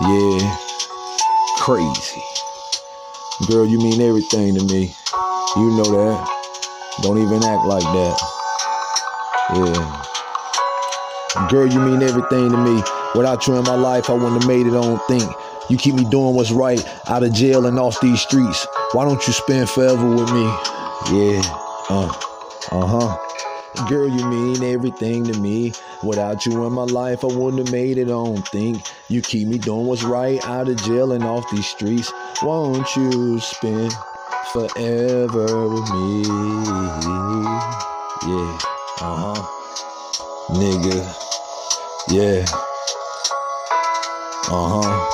Yeah, crazy. Girl, you mean everything to me. You know that. Don't even act like that. Yeah. Girl, you mean everything to me. Without you in my life, I wouldn't have made it, I don't think. You keep me doing what's right, out of jail and off these streets. Why don't you spend forever with me? Yeah, uh, uh-huh. Girl, you mean everything to me. Without you in my life, I wouldn't have made it, I don't think. You keep me doing what's right, out of jail and off these streets. Won't you spend forever with me? Yeah, uh-huh. Nigga, yeah. Uh-huh.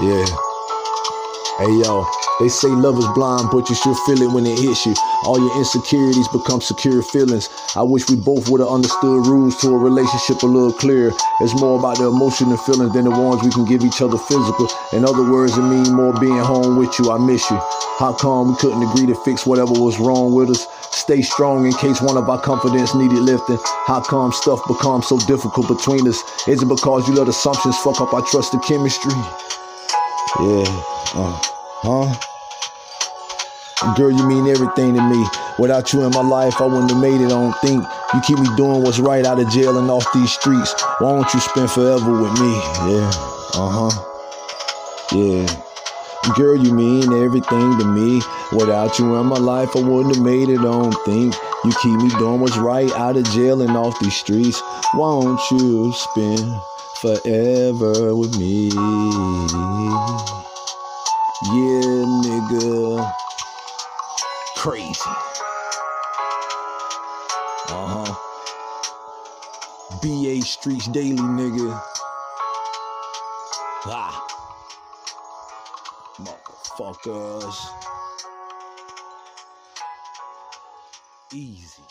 Yeah. Hey yo, they say love is blind, but you should feel it when it hits you. All your insecurities become secure feelings. I wish we both would have understood rules to a relationship a little clearer. It's more about the emotion and feelings than the ones we can give each other physical. In other words, it means more being home with you. I miss you. How come we couldn't agree to fix whatever was wrong with us? Stay strong in case one of our confidence needed lifting. How come stuff becomes so difficult between us? Is it because you let assumptions fuck up our trust trusted chemistry? Yeah, uh, huh? Girl, you mean everything to me. Without you in my life, I wouldn't have made it, I don't think. You keep me doing what's right out of jail and off these streets. Why don't you spend forever with me? Yeah, uh huh. Yeah. Girl, you mean everything to me. Without you in my life, I wouldn't have made it, I don't think. You keep me doing what's right out of jail and off these streets. Why don't you spend forever with me? Yeah. Crazy. Uh huh. BA Streets Daily, nigga. Ah. Motherfuckers. Easy.